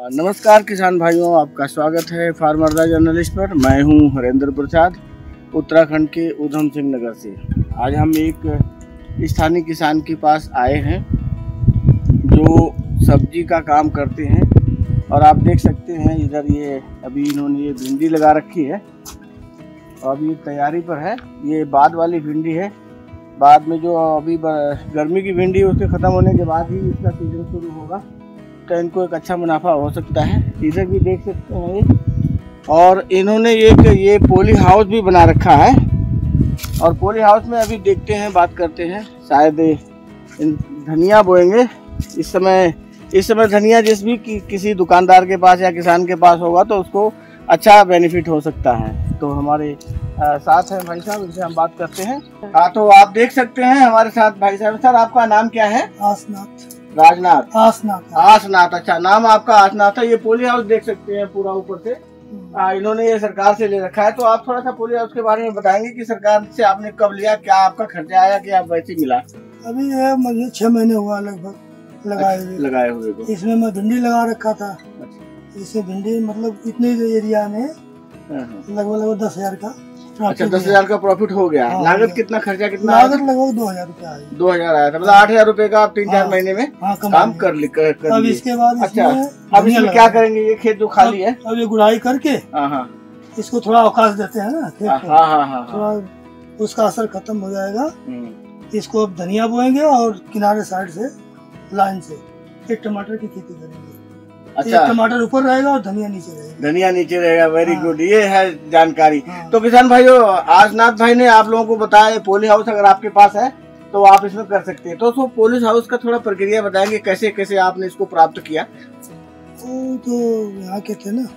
नमस्कार किसान भाइयों, आपका स्वागत है फार्मरदा जर्नलिस्ट पर। मैं हूँ हरेंद्र प्रसाद, उत्तराखंड के उधम सिंह नगर से। आज हम एक स्थानीय किसान के पास आए हैं, जो सब्ज़ी का काम करते हैं। और आप देख सकते हैं, इधर ये अभी इन्होंने ये भिंडी लगा रखी है। और अभी तैयारी पर है। ये बाद वाली भिंडी है। बाद में जो अभी गर्मी की भिंडी उसके ख़त्म होने के बाद ही इसका सीज़न शुरू होगा। तो इनको एक अच्छा मुनाफा हो सकता है। इधर भी देख सकते हैं और इन्होंने एक ये पोली हाउस भी बना रखा है। और पोली हाउस में अभी देखते हैं बात करते हैं। शायद धनिया बोएँगे। इस समय इस समय धनिया जिस भी कि, किसी दुकानदार के पास या किसान के पास होगा तो उसको अच्छा बेनिफिट हो सकता है। तो हमारे आ, साथ हैं भाई साहब इनसे हम बात करते हैं। हाँ तो आप देख सकते हैं हमारे साथ भाई साहब। सर आपका नाम क्या है? आसनाथ राजनाथ। आसनाथ। आसनाथ अच्छा नाम आपका आसनाथ है ये पोली हाउस देख सकते हैं पूरा ऊपर से। आ, इन्होंने ये सरकार से ले रखा है तो आप थोड़ा सा पोली हाउस के बारे में बताएँगे कि सरकार से आपने कब लिया क्या आपका खर्चा आया कि आप वैसे मिला? अभी ये मुझे छह महीने हुआ लगभग लगाए अच्छा, हुए। लगाए हुए को। इसमें मैं भिंडी लगा रखा था। अच्छा। इससे भिंडी मतलब इतने एरिया में हाँ, हाँ। लगभग लगभग दस हज़ार का। अच्छा दस हज़ार का प्रॉफिट हो गया। हाँ, लागत कितना खर्चा कितना? लागत लगभग दो हज़ार रूपया दो हज़ार आया था मतलब आठ हज़ार रूपए का आप तीन चार हाँ, महीने में हाँ काम कर ली कर, कर अब इसके बाद अच्छा अब इसमें क्या करेंगे? ये खेत जो खाली है। अब ये गुड़ाई करके हाँ इसको थोड़ा अवकाश देते है ना खेत थोड़ा उसका असर खत्म हो जाएगा। हम्म, इसको अब धनिया बोएँगे और किनारे साइड से लाइन से एक टमाटर की खेती करेंगे। अच्छा। टमाटर ऊपर रहेगा और धनिया नीचे रहेगा। धनिया नीचे रहेगा वेरी हाँ। गुड ये है जानकारी। हाँ। तो किसान भाइयों आजनाथ भाई ने आप लोगों को बताया पोली हाउस अगर आपके पास है तो आप इसमें कर सकते हैं। तो उसको पोलिस हाउस का थोड़ा प्रक्रिया बताएँगे कैसे कैसे आपने इसको प्राप्त किया। तो यहाँ के थे ना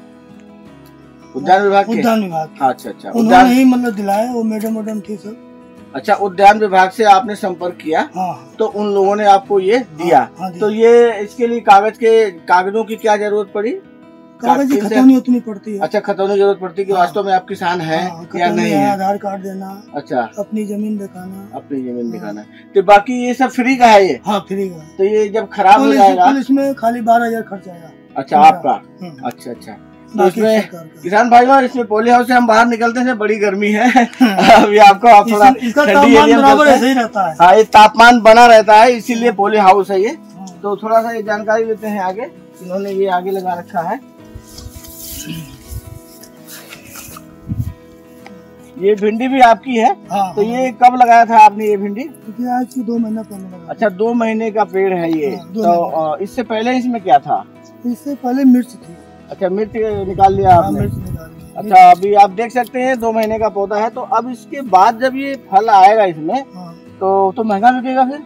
उद्यान विभाग उद्यान विभाग हाँ, अच्छा अच्छा उन्होंने ही मतलब दिलाया वो मैडम मैडम थी सब। अच्छा उद्यान विभाग से आपने संपर्क किया हाँ। तो उन लोगों ने आपको ये दिया। हाँ, तो ये इसके लिए कागज़ के कागजों की क्या ज़रूरत पड़ी? कागज़ खतौनी उतनी पड़ती है। अच्छा खतौनी ज़रूरत पड़ती है कि हाँ। वास्तव में आप किसान हैं हाँ, या नहीं है, है? आधार कार्ड देना अच्छा। अपनी ज़मीन दिखाना। अपनी ज़मीन दिखाना। तो बाकी ये सब फ्री का है ये? हाँ फ्री का। तो ये जब खराब हो जाएगा इसमें खाली बारह हज़ार खर्च आएगा। अच्छा आपका? अच्छा अच्छा। इसमें का। किसान भाइयों इसमें पोली हाउस से हम बाहर निकलते हैं बड़ी गर्मी है। अभी आपको आप थोड़ा ठंडी तापमान एरिया हैं। ही रहता है। हाँ ये तापमान बना रहता है इसीलिए पोली हाउस है ये। हाँ। तो थोड़ा सा ये जानकारी लेते हैं आगे। इन्होंने ये आगे लगा रखा है। ये भिंडी भी आपकी है? हाँ तो ये कब लगाया था आपने ये भिंडी? आज से दो महीना पहले लगा अच्छा दो महीने का पेड़ है ये। हाँ, तो इससे पहले इसमें क्या था? इससे पहले मिर्च थी। अच्छा मिर्च निकाल लिया हाँ आपने। अच्छा अभी आप देख सकते हैं दो महीने का पौधा है तो अब इसके बाद जब ये फल आएगा इसमें हाँ। तो तो महँगा बिकेगा फिर?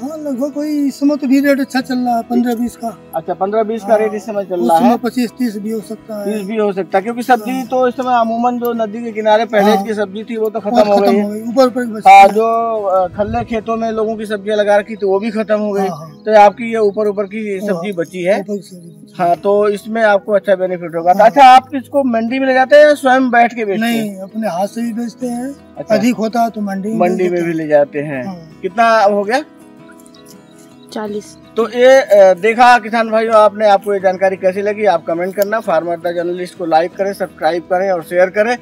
हाँ लगभग कोई इस समय तो भी रेट अच्छा चल रहा है पंद्रह बीस का अच्छा पंद्रह बीस का रेट इस समय चल रहा है पच्चीस तीस भी हो सकता है तीस भी हो सकता है क्योंकि सब्ज़ी हाँ। तो इस समय अमूमन जो नदी के किनारे पहले हाँ। की सब्ज़ी थी वो तो खत्म हो गई है हो ऊपर हाँ जो खल्ले खेतों में लोगों की सब्ज़ियाँ लगा रखी थी वो भी खत्म हो गई हाँ, हाँ। तो आपकी ये ऊपर ऊपर की सब्ज़ी बची है। हाँ तो इसमें आपको अच्छा बेनिफिट होगा हाँ। अच्छा आप इसको मंडी में ले जाते हैं या स्वयं बैठ के बेचते हैं नहीं अपने हाथ से भी बेचते हैं अच्छा अधिक होता है तो मंडी मंडी में भी ले जाते हैं हैं। हाँ। कितना हो गया चालीस। तो ये देखा किसान भाइयों, आपने आपको ये जानकारी कैसी लगी, आप कमेंट करना। फार्मर द जर्नलिस्ट को लाइक करें, सब्सक्राइब करें और शेयर करें,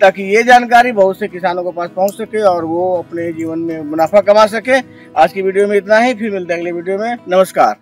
ताकि ये जानकारी बहुत से किसानों के पास पहुँच सके और वो अपने जीवन में मुनाफा कमा सके। आज की वीडियो में इतना ही, फिर मिलते हैं अगले वीडियो में। नमस्कार।